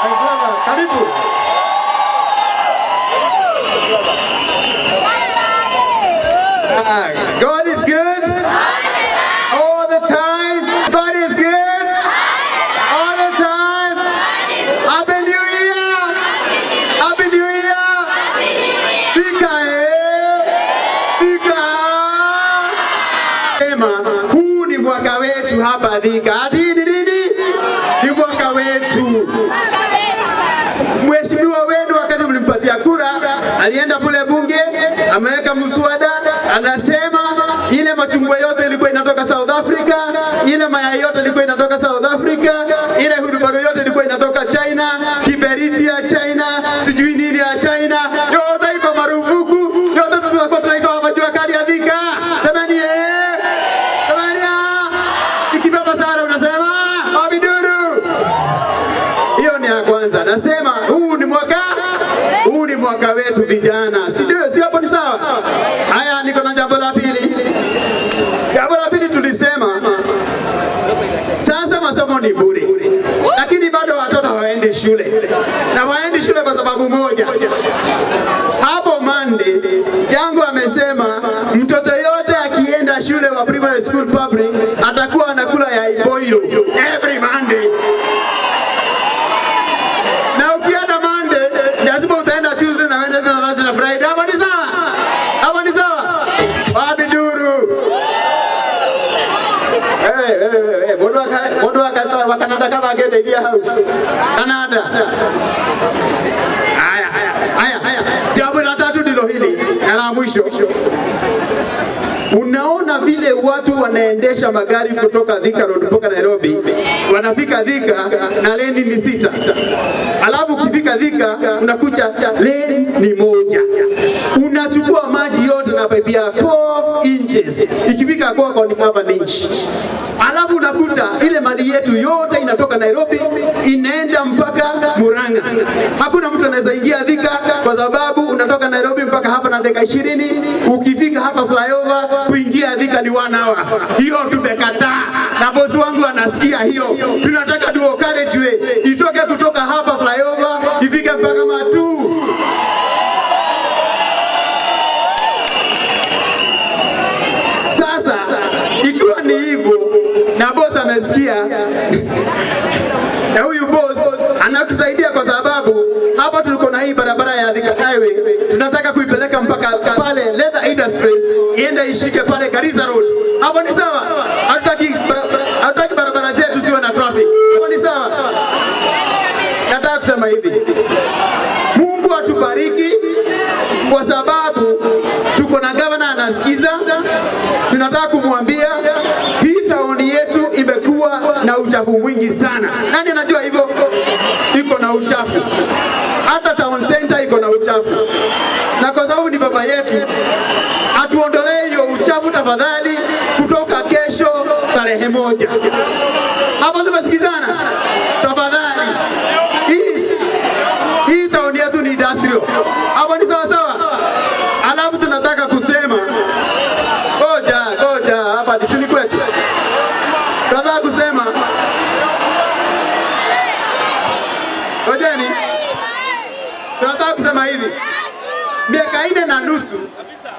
Brother, karibu. God is good all the time. God is good all the time. Happy New Year! Happy New Year! Dika! Dika. Ni hapa Thika. Alienda kule bunge, ameweka mswada, anasema ile machungwa yote ilikuwa inatoka South Africa, ile mayai yote ilikuwa inatoka South Africa, mwaka wetu vijana, si ndio? Si hapo ni sawa? Haya, niko na jambo la pili. Jambo la pili tulisema sasa masomo ni bure, lakini bado watoto hawaendi shule, na waendi shule kwa sababu moja. Hapo Mande Jango amesema mtoto yote akienda shule wa primary school public atakuwa anakula ya boilo Friday. Hapo ni sawa? Hapo ni sawa? Wapi duru? Eh eh eh bodo waka bodo waka wa Canada kama gede dia house. Canada. Haya haya haya haya. Jambo la tatu ndilo hili na mwisho. Unaona vile watu wanaendesha magari kutoka Thika Road mpaka Nairobi, wanafika Thika na leni ni sita, alafu ukifika Thika unakucha leni ni moja, yote na pipe ya 12 inches, ikifika kwako ni kama inch, alafu unakuta ile mali yetu yote inatoka Nairobi inaenda mpaka Murang'a. Hakuna mtu anaweza ingia Thika kwa sababu unatoka Nairobi mpaka hapa na dakika ishirini, ukifika hapa flyover kuingia Thika ni one hour. Hiyo tumekataa na bosi wangu anasikia hiyo. Tunataka anatusaidia kwa sababu hapa tuliko na hii barabara ya Thika Highway tunataka kuipeleka mpaka pale Leather Industries iende ishike pale Garissa Road. Hapo ni sawa? Hatutaki hatutaki barabara zetu ziwe na traffic. Hapo ni sawa? Nataka kusema hivi, Mungu atubariki kwa sababu tuko na gavana anasikiza. Tunataka kumwambia hii tauni yetu imekuwa na uchafu mwingi sana. Nani anajua hivyo? Uchafu, na kwa sababu ni baba yetu, atuondolee hiyo uchafu tafadhali, kutoka kesho tarehe moja. Hapo zimesikizana? Tafadhali hii hii tauni yetu ni industrial. Hapo ni sawa sawa. Alafu tunataka kusema ngoja ngoja, hapa ni sini kwetu. Tunataka kusema ngojeni, tunataka kusema hivi, miaka nne na nusu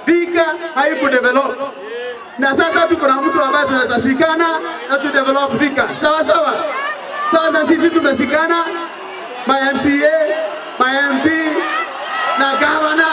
Thika haikudevelop. Na sasa tuko na mtu ambaye tunaweza shikana na tu develop Thika, sawa sawa. Sasa sisi tumesikana ma MCA, ma MP na gavana,